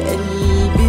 قلبي